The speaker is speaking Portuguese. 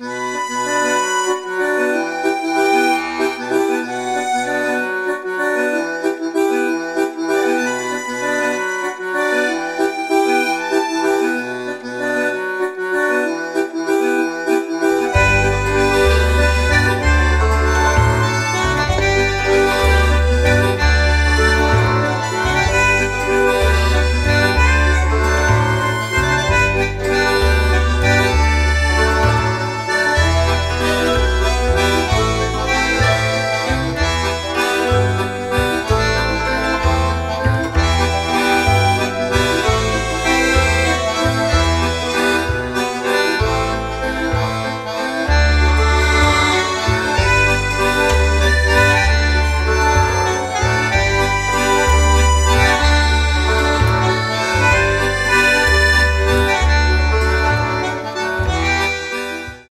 Música